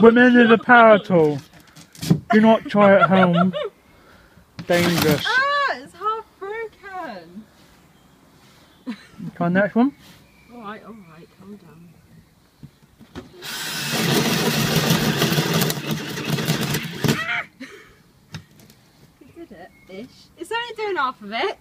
Women is a power tool. Do not try at home. Dangerous. Ah, it's half broken. Try next one. Alright, alright, calm down. Ish. It's only doing half of it.